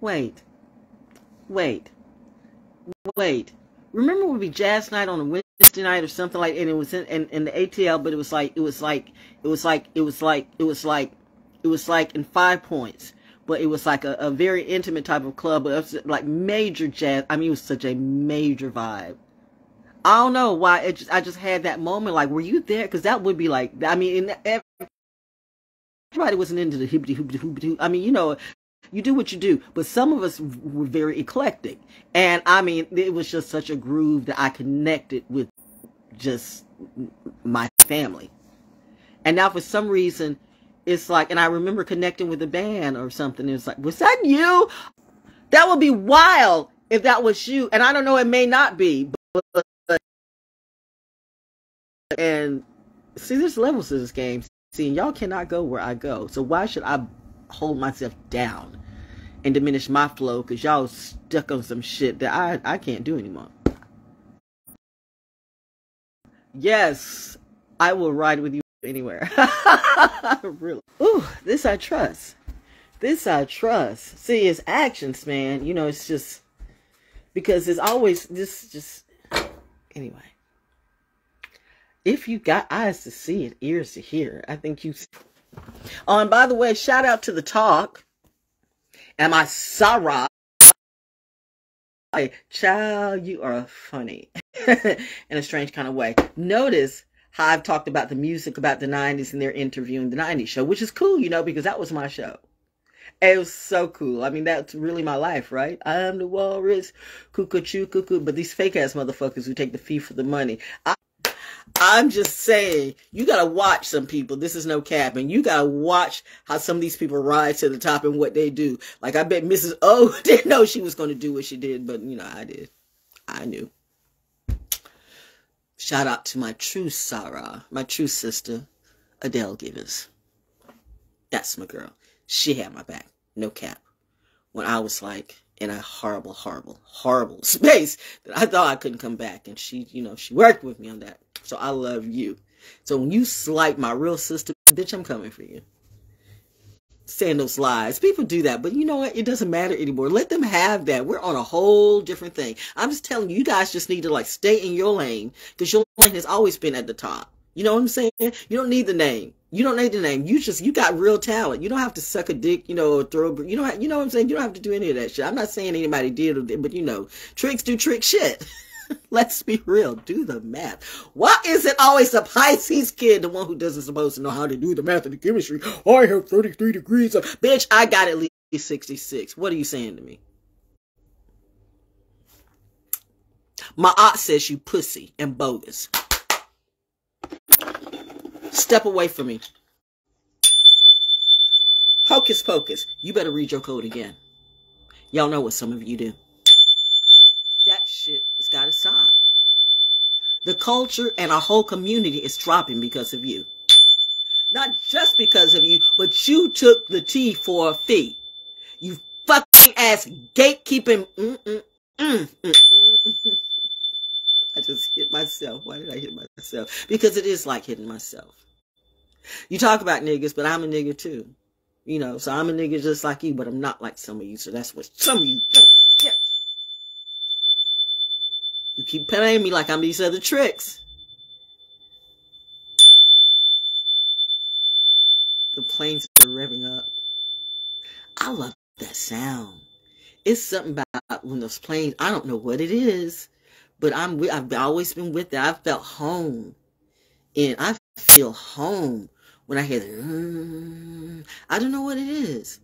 wait, wait, wait. Remember it would be jazz night on a Wednesday night or something like, and it was in, in, in the ATL, but it was like, it was like, it was like, it was like, it was like, it was like in five points but it was like a, a very intimate type of club. But it was like major jazz. I mean, it was such a major vibe. I don't know why. Just, I just had that moment. Like, were you there? Because that would be like. I mean, everybody wasn't into the hibbity hoobity hoobity. I mean, you know, you do what you do. But some of us were very eclectic, and I mean, it was just such a groove that I connected with just my family. And now, for some reason, it's like, and I remember connecting with a band or something. It's like, was that you? That would be wild if that was you. And I don't know, it may not be. But, and see, there's levels to this game. See, y'all cannot go where I go. So why should I hold myself down and diminish my flow? Because y'all stuck on some shit that I, I can't do anymore. Yes, I will ride with you anywhere. really. Ooh, this I trust. This I trust. See, it's actions, man. You know, it's just because it's always this just anyway. If you got eyes to see and ears to hear, I think you. Oh, and by the way, shout out to the talk. Am I Sarah? Child, you are funny in a strange kind of way. Notice how I've talked about the music about the 90s and they're interviewing the 90s show, which is cool, you know, because that was my show. It was so cool. I mean, that's really my life, right? I'm the walrus, cuckoo, cuckoo. But these fake ass motherfuckers who take the fee for the money. I, I'm just saying, you gotta watch some people. This is no cap, and you gotta watch how some of these people rise to the top and what they do. Like I bet Mrs. O didn't know she was gonna do what she did, but you know, I did. I knew. Shout out to my true Sarah, my true sister, Adele Givers. That's my girl. She had my back, no cap. When I was like in a horrible, horrible, horrible space that I thought I couldn't come back. And she, you know, she worked with me on that. So I love you. So when you slight my real sister, bitch, I'm coming for you saying those lies. People do that, but you know what? It doesn't matter anymore. Let them have that. We're on a whole different thing. I'm just telling you, you guys just need to like stay in your lane because your lane has always been at the top. You know what I'm saying? You don't need the name. You don't need the name. You just you got real talent. You don't have to suck a dick, you know, throw. You don't. Have, you know what I'm saying? You don't have to do any of that shit. I'm not saying anybody did, but you know, tricks do trick shit. Let's be real. Do the math. Why is it always the Pisces kid, the one who doesn't supposed to know how to do the math and the chemistry? I have 33 degrees of, bitch, I got at least 66. What are you saying to me? My aunt says you pussy and bogus. Step away from me. Hocus pocus. You better read your code again. Y'all know what some of you do that shit has got to stop. The culture and our whole community is dropping because of you. Not just because of you, but you took the tea for a fee. You fucking ass gatekeeping. Mm, mm, mm, mm, mm. I just hit myself. Why did I hit myself? Because it is like hitting myself. You talk about niggas, but I'm a nigga too. You know, so I'm a nigga just like you, but I'm not like some of you. So that's what some of you don't. Get. You keep playing me like I'm these other tricks. The planes are revving up. I love that sound. It's something about when those planes, I don't know what it is, but I'm, I've always been with that. I felt home. And I feel home when I hear the, mm, I don't know what it is.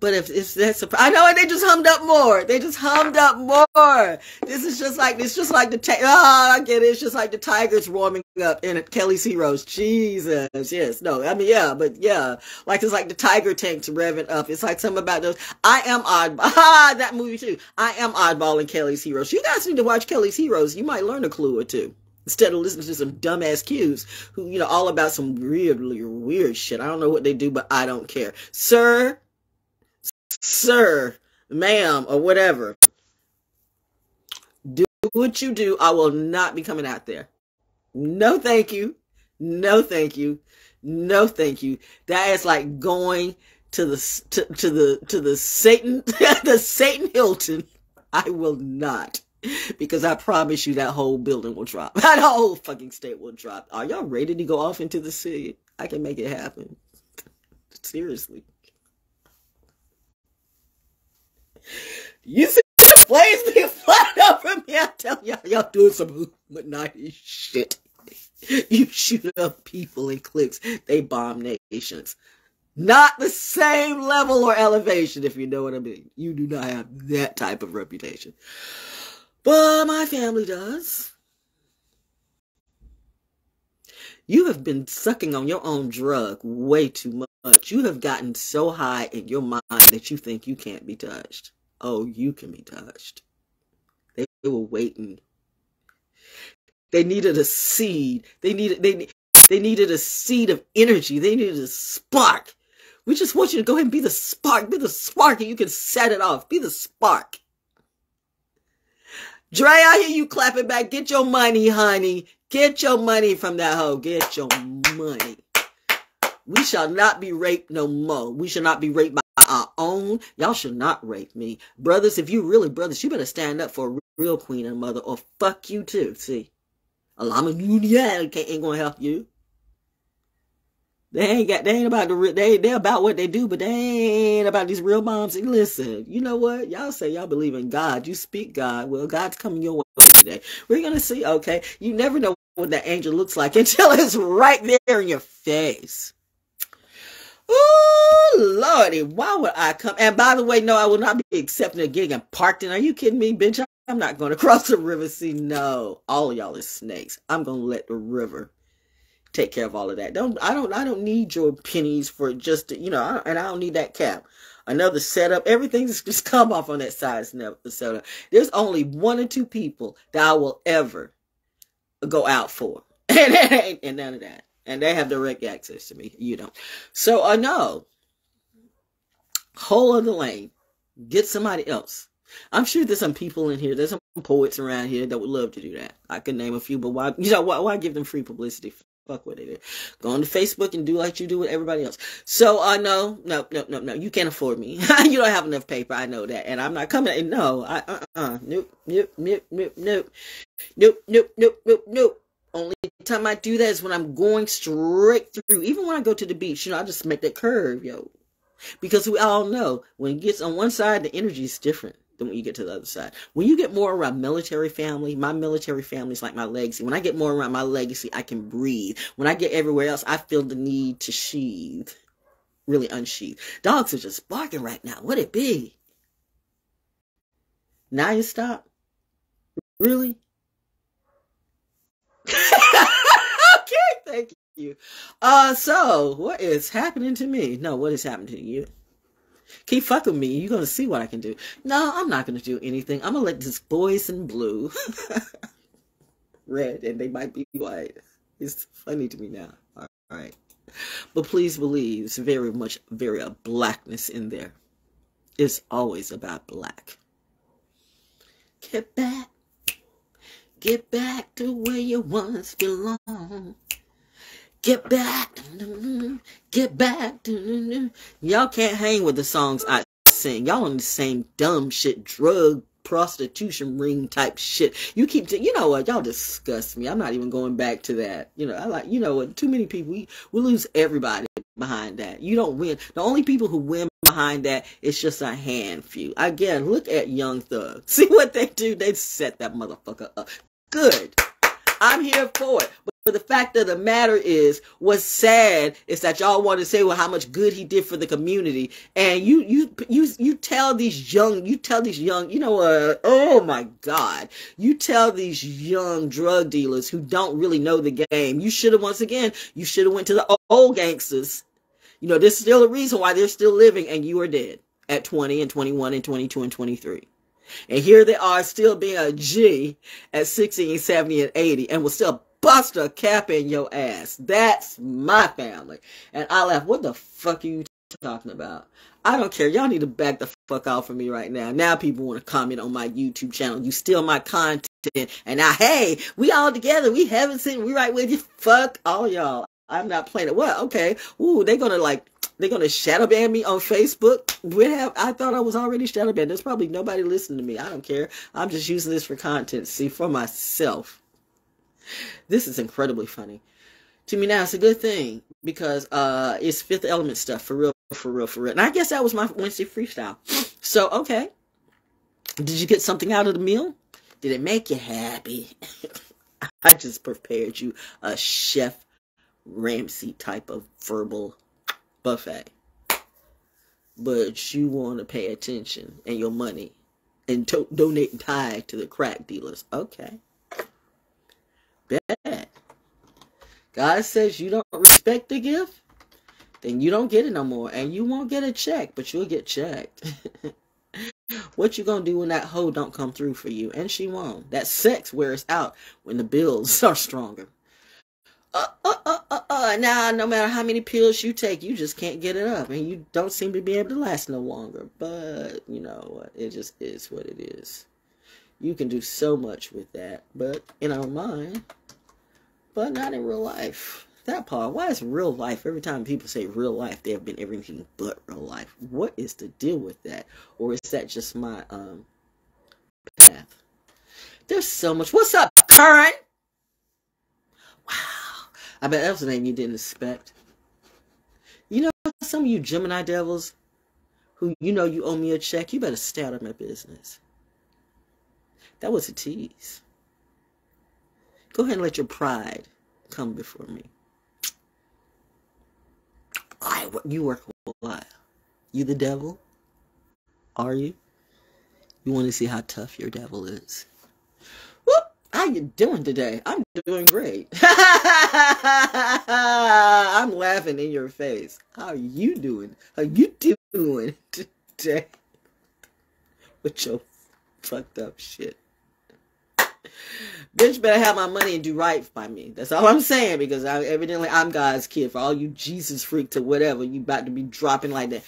But if, if that's a, I know they just hummed up more. They just hummed up more. This is just like it's just like the oh, I get it. It's just like the Tigers warming up in Kelly's Heroes. Jesus, yes, no, I mean yeah, but yeah, like it's like the Tiger tanks revving up. It's like something about those. I am oddball. Ah, that movie too. I am oddball in Kelly's Heroes. You guys need to watch Kelly's Heroes. You might learn a clue or two instead of listening to some dumbass cues who you know all about some weirdly weird shit. I don't know what they do, but I don't care, sir sir, ma'am, or whatever. Do what you do. I will not be coming out there. No, thank you. No, thank you. No, thank you. That is like going to the to, to the to the Satan the Satan Hilton, I will not. Because I promise you that whole building will drop. That whole fucking state will drop. Are y'all ready to go off into the city? I can make it happen. Seriously. You see the flames being flying over me? I tell y'all, y'all doing some Illuminati shit. You shoot up people in cliques. They bomb nations. Not the same level or elevation, if you know what I mean. You do not have that type of reputation. But my family does. You have been sucking on your own drug way too much. You have gotten so high in your mind that you think you can't be touched. Oh, you can be touched. They, they were waiting. They needed a seed. They needed they they needed a seed of energy. They needed a spark. We just want you to go ahead and be the spark. Be the spark and you can set it off. Be the spark. Dre, I hear you clapping back. Get your money, honey. Get your money from that hoe. Get your money. We shall not be raped no more. We shall not be raped by our own. Y'all should not rape me. Brothers, if you really brothers, you better stand up for a real queen and mother or fuck you too. See? Alama Union ain't gonna help you. They ain't got, they ain't about the, they, they about what they do, but they ain't about these real moms. And listen, you know what? Y'all say y'all believe in God. You speak God. Well, God's coming your way today. We're to see, okay? You never know what that angel looks like until it's right there in your face. Oh, Lordy, why would I come? And by the way, no, I will not be accepting a gig in Parkton. Are you kidding me, bitch? I'm not going to cross the river. See, no, all y'all is snakes. I'm to let the river take care of all of that. Don't I don't I don't need your pennies for just to, you know, I, and I don't need that cap. Another setup, everything's just come off on that side setup. There's only one or two people that I will ever go out for, and, and none of that. And they have direct access to me. You don't. So I uh, know. Whole other lane. Get somebody else. I'm sure there's some people in here, there's some poets around here that would love to do that. I could name a few, but why, you know, why, why give them free publicity fuck with it. Go on to Facebook and do like you do with everybody else. So, uh, no, no, no, no, no. You can't afford me. you don't have enough paper. I know that. And I'm not coming. No, I, uh, uh, nope, nope, nope, nope, nope, nope, nope, nope, nope, nope. Only time I do that is when I'm going straight through. Even when I go to the beach, you know, I just make that curve, yo. Because we all know when it gets on one side, the energy is different than when you get to the other side. When you get more around military family, my military family is like my legacy. When I get more around my legacy, I can breathe. When I get everywhere else, I feel the need to sheathe, really unsheathe. Dogs are just barking right now. What it be? Now you stop? Really? okay, thank you. Uh, so what is happening to me? No, what is happening to you? Keep fucking with me. You're going to see what I can do. No, I'm not going to do anything. I'm going to let this boys in blue red and they might be white. It's funny to me now. All right. But please believe it's very much, very a blackness in there. It's always about black. Get back. Get back to where you once belonged. Get back, get back. Y'all can't hang with the songs I sing. Y'all on the same dumb shit, drug prostitution ring type shit. You keep, you know what? Y'all disgust me. I'm not even going back to that. You know, I like, you know what? Too many people. We we lose everybody behind that. You don't win. The only people who win behind that is just a hand few. Again, look at Young Thug. See what they do? They set that motherfucker up. Good. I'm here for it. But the fact of the matter is, what's sad is that y'all want to say, well, how much good he did for the community, and you, you, you, you tell these young, you tell these young, you know what? Uh, oh my God, you tell these young drug dealers who don't really know the game. You should have once again, you should have went to the old gangsters. You know, there's still a reason why they're still living, and you are dead at 20 and 21 and 22 and 23. And here they are still being a G at 60 70 and 80 and will still bust a cap in your ass. That's my family. And I laugh, what the fuck are you talking about? I don't care. Y'all need to back the fuck out for me right now. Now people want to comment on my YouTube channel. You steal my content. And now, hey, we all together. We haven't seen, we right with you. Fuck all y'all. I'm not playing it. What? Okay. Ooh, they gonna like They're gonna shadow ban me on Facebook. We have I thought I was already shadow banned. There's probably nobody listening to me. I don't care. I'm just using this for content. See for myself. This is incredibly funny. To me now, it's a good thing because uh it's fifth element stuff for real, for real, for real. And I guess that was my Wednesday freestyle. So okay. Did you get something out of the meal? Did it make you happy? I just prepared you a chef Ramsay type of verbal buffet. But you want to pay attention and your money and to- donate tithe to the crack dealers. Okay. Bad. God says you don't respect the gift, then you don't get it no more. And you won't get a check, but you'll get checked. what you gonna do when that hoe don't come through for you? And she won't. That sex wears out when the bills are stronger. Uh, uh, uh, uh, uh. Now, no matter how many pills you take, you just can't get it up, and you don't seem to be able to last no longer. But you know, it just is what it is. You can do so much with that, but in our mind, but not in real life. That part. Why is real life? Every time people say real life, they have been everything but real life. What is the deal with that, or is that just my um path? There's so much. What's up, current? Wow. I bet that was a name you didn't expect. You know, some of you Gemini devils who you know you owe me a check, you better stay out of my business. That was a tease. Go ahead and let your pride come before me. I, you work a lot. You the devil? Are you? You want to see how tough your devil is? How you doing today? I'm doing great. I'm laughing in your face. How are you doing? How you doing today? With your fucked up shit. Bitch better have my money and do right by me. That's all I'm saying because I, evidently I'm God's kid. For all you Jesus freak to whatever, you about to be dropping like that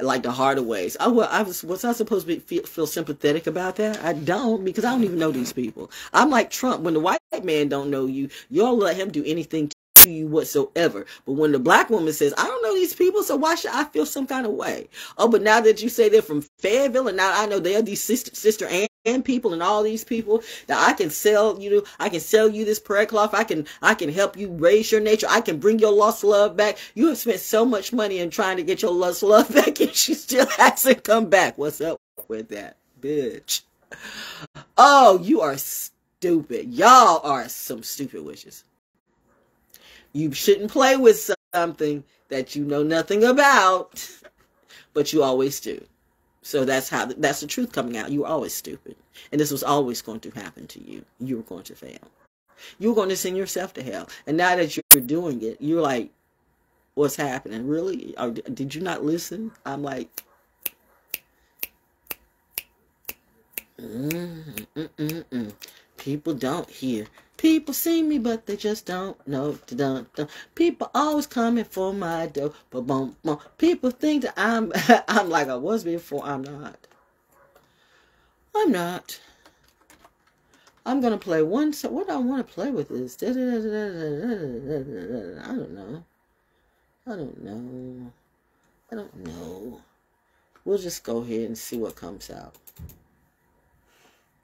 like the harder ways. I, well, I was was I supposed to be, feel, feel sympathetic about that? I don't because I don't even know these people. I'm like Trump. When the white man don't know you, you'll let him do anything to you whatsoever. But when the black woman says, "I don't know these people, so why should I feel some kind of way?" Oh, but now that you say they're from Fayetteville, and now I know they're these sister sister and people and all these people that I can sell you know I can sell you this prayer cloth. I can I can help you raise your nature. I can bring your lost love back. You have spent so much money in trying to get your lost love back and she still hasn't come back. What's up with that bitch? Oh you are stupid. Y'all are some stupid witches. You shouldn't play with something that you know nothing about but you always do so that's how that's the truth coming out. You were always stupid, and this was always going to happen to you. You were going to fail. You were going to send yourself to hell. And now that you're doing it, you're like, "What's happening? Really? Or did you not listen?" I'm like, mm, mm, mm, people don't hear. People see me, but they just don't know. People always coming for my dough. But boom, boom. People think that I'm I'm like I was before. I'm not. I'm not. I'm gonna play one. So what I want to play with is I don't know. I don't know. I don't know. We'll just go ahead and see what comes out.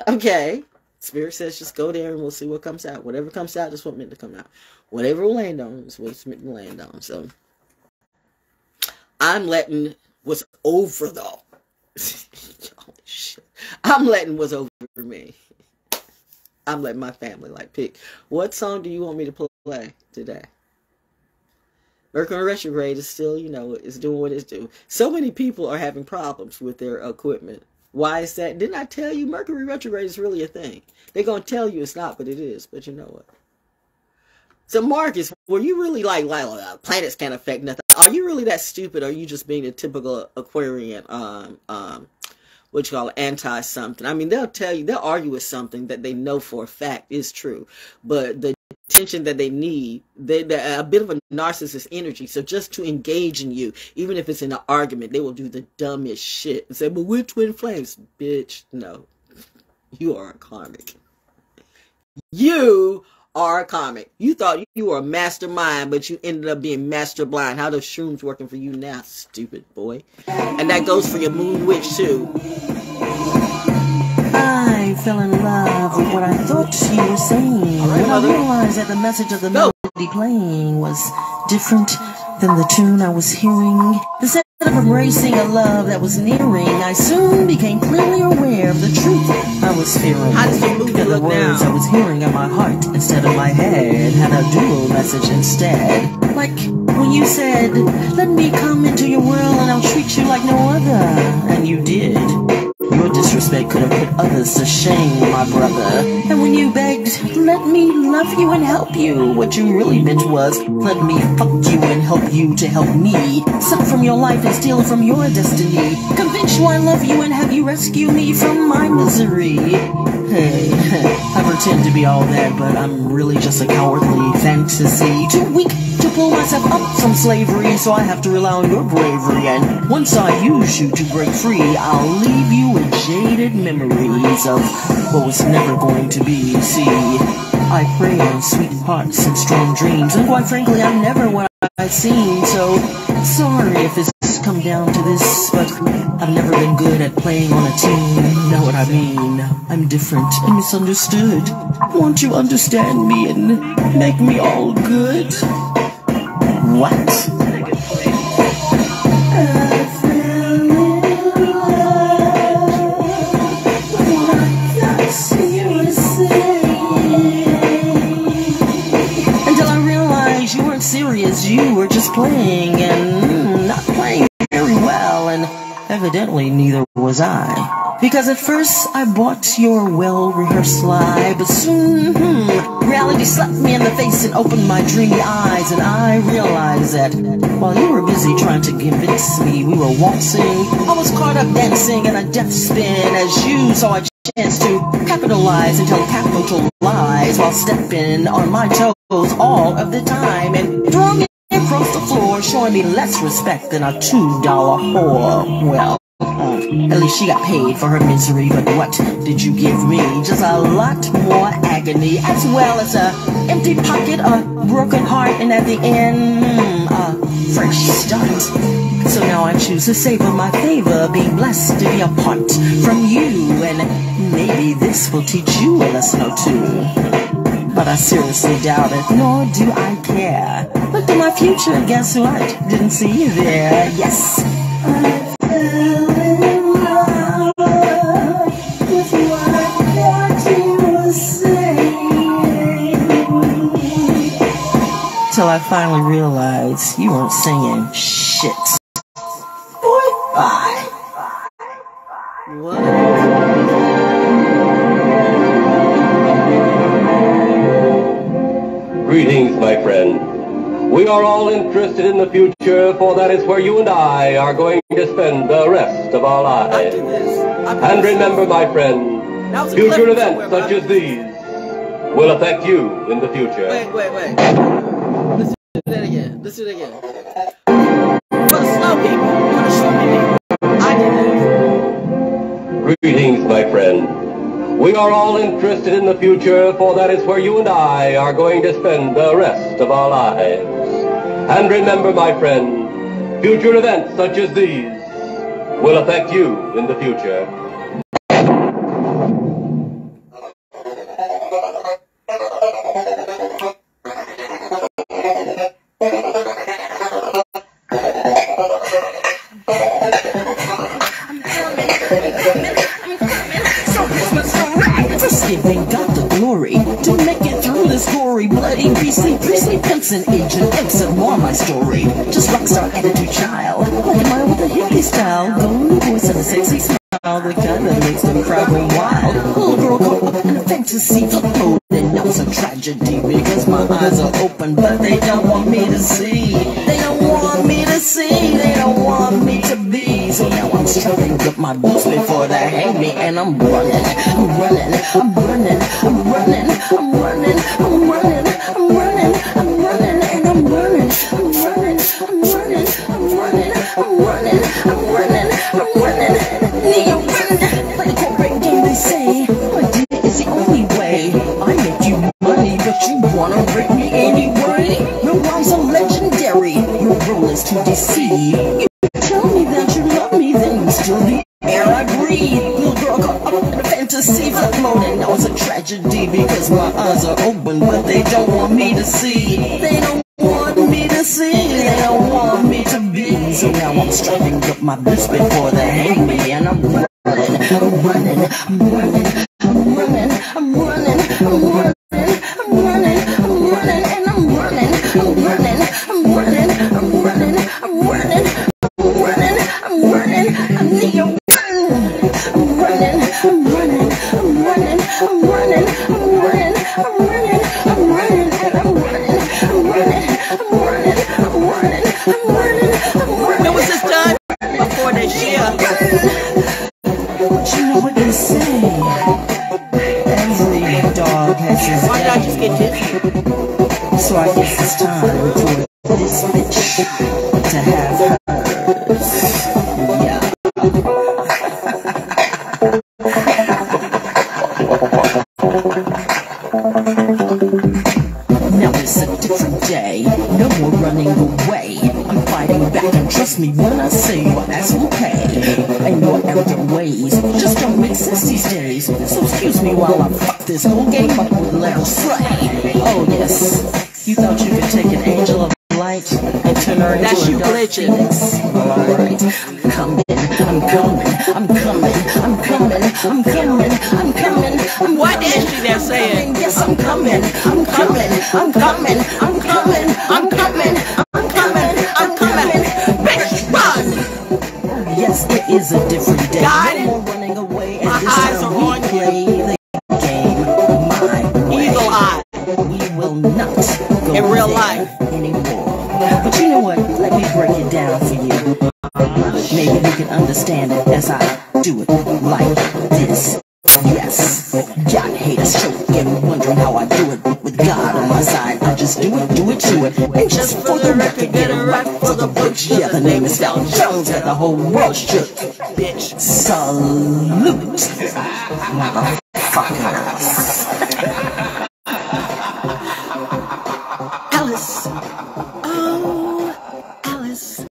Okay. Spirit says just go there and we'll see what comes out. Whatever comes out is what meant to come out. Whatever will land on is what's meant to land on. So I'm letting what's over though. I'm letting what's over me. I'm letting my family like pick. What song do you want me to play today? Mercury retrograde is still, you know, is doing what it's doing. So many people are having problems with their equipment. Why is that? Didn't I tell you Mercury retrograde is really a thing? They're going to tell you it's not, but it is. But you know what? So Marcus, were you really like, like uh, planets can't affect nothing? Are you really that stupid? Or are you just being a typical Aquarian, um, um, what you call anti something? I mean, they'll tell you, they'll argue with something that they know for a fact is true, but the attention that they need. They, they're a bit of a narcissist energy. So just to engage in you, even if it's in an argument, they will do the dumbest shit and say, but we're twin flames. Bitch, no. You are a karmic. You R comic. You thought you were a mastermind, but you ended up being master blind. How the shrooms working for you now, stupid boy? And that goes for your moon witch too. Fell in love with what I thought you were saying. But I realized that the message of the melody playing was different than the tune I was hearing. Instead of embracing a love that was nearing, I soon became clearly aware of the truth I was fearing. How does your And the words now? I was hearing in my heart instead of my head had a dual message instead. Like when you said, Let me come into your world and I'll treat you like no other. And you did. Disrespect could have put others to shame, my brother. And when you begged, let me love you and help you, what you really meant was, let me fuck you and help you to help me. Suck from your life and steal from your destiny. Convince you I love you and have you rescue me from my misery. Hey, I pretend to be all that, but I'm really just a cowardly fantasy. Too weak to pull myself up from slavery, so I have to rely on your bravery. And once I use you to break free, I'll leave you with jaded memories of what was never going to be. See, I prey on sweet hearts and strong dreams, and quite frankly, I'm never what I seem. So sorry if it's come down to this, but I've never been good at playing on a team. Know what I mean? I'm different and misunderstood. Won't you understand me and make me all good? What? Until I realized you weren't serious, you were just playing and evidently neither was I. Because at first I bought your well-rehearsed lie, but soon, hmm, reality slapped me in the face and opened my dreamy eyes, and I realized that while you were busy trying to convince me we were waltzing, I was caught up dancing in a death spin as you saw a chance to capitalize and tell capital lies while stepping on my toes all of the time and throwing it across the floor, showing me less respect than a two dollar whore. Well. uh, At least she got paid for her misery, but what did you give me? Just a lot more agony, as well as a empty pocket, a broken heart, and at the end, hmm, a fresh start. So now I choose to savor my favor, being blessed to be apart from you, and maybe this will teach you a lesson or two. But I seriously doubt it, nor do I care. Look at my future, guess what? Didn't see you there. Yes. Till I finally realized you weren't singing shit. Greetings, my friend. We are all interested in the future, for that is where you and I are going to spend the rest of our lives. this. And remember, my friend, That was a future events such as these will affect you in the future. Wait, wait, wait. Let's do that again. Let's do that again. For the slow people. For the slow people. I did that. Greetings, my friend. We are all interested in the future, for that is where you and I are going to spend the rest of our lives. And remember, my friend, future events such as these will affect you in the future. story. Just rockstar attitude child. what am i with a hippie style. Now it's a different day. No more running away. I'm fighting back, and trust me when I say your ass will pay. And your arrogant ways just don't make sense these days. So excuse me while I fuck this whole game up with Larry Slay. Oh yes, you thought you could take an angel of light and turn her into a dark I'm coming, I'm coming, I'm coming, I'm coming, I'm coming. Bitch, run! Oh, yes, it is a different day. No more running away, and My this eyes are on you. play the game my way. Eagle eye. We will not go In real life. anymore. But you know what? Let me break it down for you. Maybe you can understand it as I do it like this. Yes, haters choking, wondering how I do it. With God on my side, I just do it, do it, do it. And just for the record, get it right for the books. Yeah, the name is Val Jones, got the whole world shook. Bitch. Salute, motherfuckers.